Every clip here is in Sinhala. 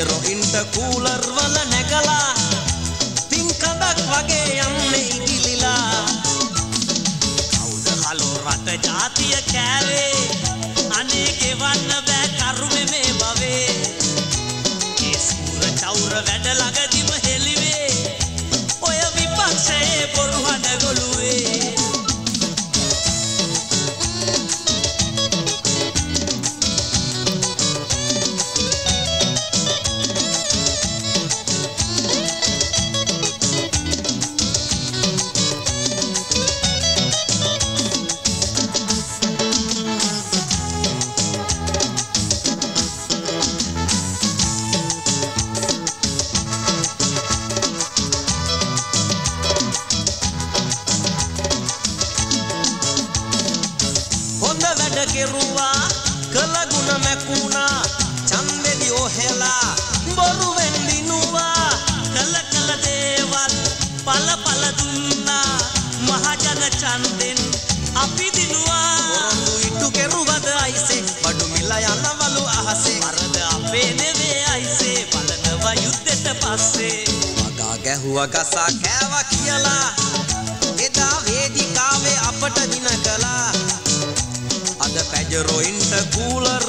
අද පැජරෝ ඉන්ට කූලර් වල නැගලා පින්කඳක් වගේ යන්නේ ඉගිලිලා කවුද හලෝ රට ජාතිය කෑවේ? වගා ගැහුව ගසා කෑවා කියලා. එදා වේදිකාවේ අපට දින කළා. අද පැජරොයින්ට කූලර්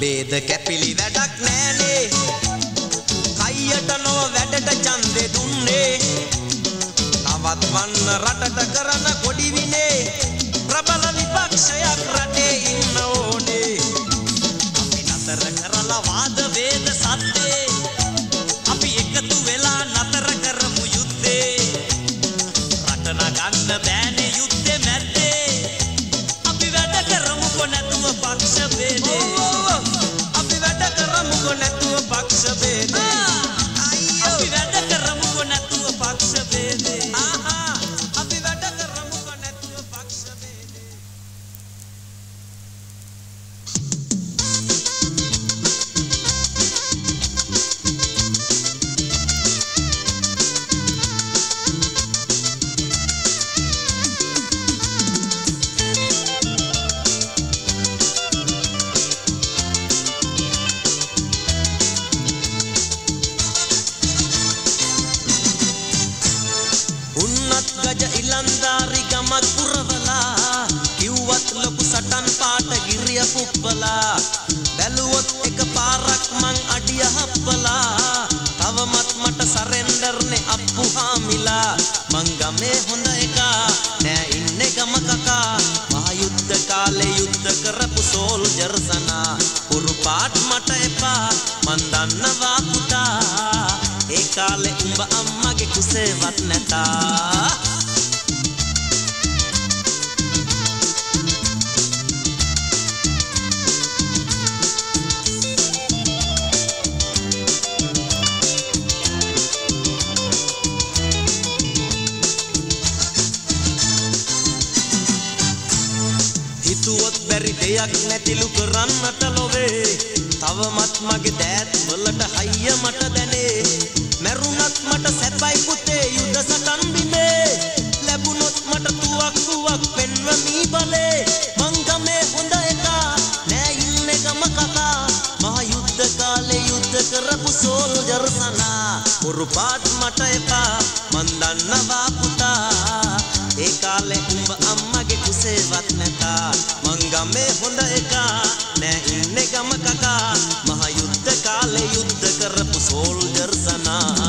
බේද කැපිලි වැඩක් නෑනේ. කයියට නොව වැඩට ඡන්දෙ දුන්නේ. නවත්වන්න රටට කරන කොඩි පුප්පලා බැලුවොත් එක පාරක් මං අඩිය හප්පලා හිතුවොත් බැරි දෙයක් නැතිලු කරන්නට ලොවේ. තවමත් මගේ දෑත් වලට හයිය මට දැනේ. මැරුණත් මට සැපයි පුතේ යුද සටන් බිමේ. ලැබුණොත් මට තුවක්කුවක් පෙන්වමී බලේ. මංගමේ හොඳ එකා නෑ ඉන්නේ ගම කකා මහ යුද්ධ කාලේ යුද්ධ කරපු සෝල්ජර් සනා. පුරු පාත් මට එපා මන් දන්නවා පුතා. ඒ කාලේ උඹ අම්මගේ කුසේවත් නැතා. මං ගමේ හොඳ එකා නෑ ඉන්නේ ගම කකා. මහ යුද්ධ කාලේ යුද්ධ කරපු සෝල්ජර් සනා.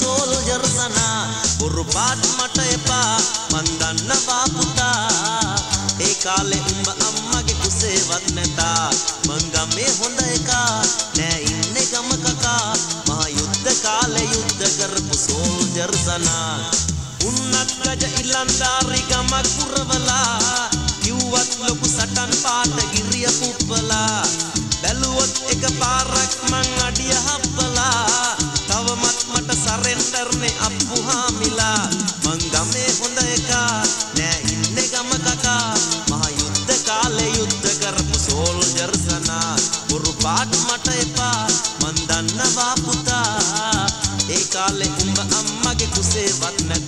සෝල්ජර්සනා පුරුපාත් මට එපා. මන්දන්න බාපුතා. ඒ කාලෙ උඹ අම්මගේ කුසේවත් නැතා. මංගමේ හොඳ එකා. නෑ ඉන්නේ ගම කකා මහා යුද්ධ කාලෙ යුද්ධ කරපු සෝල්ජර්සනා උන්නත් රජ ඉල්ලන්දාරි ගමක් පුරවලා කිව්වත් ලොකු සටන් පාට ගිරිය පුප්පලා. බැලුවොත් එක පාරක් i sevat ne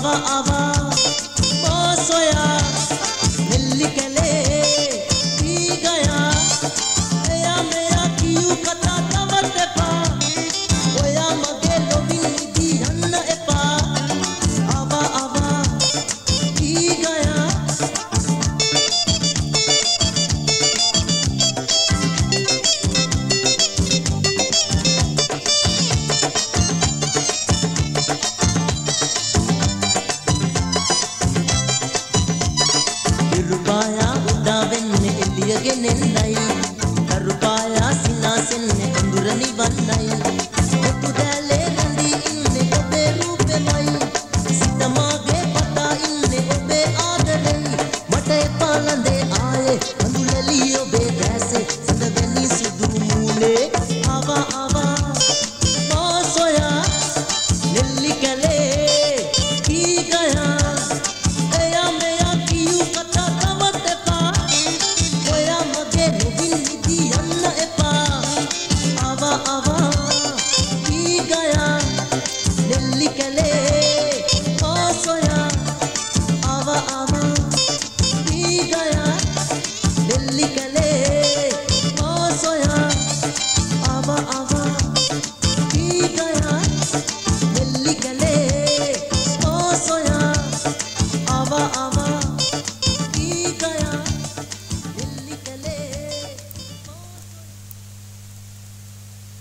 आवा आवा। बा